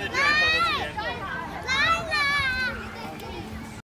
try the drag bubbles again.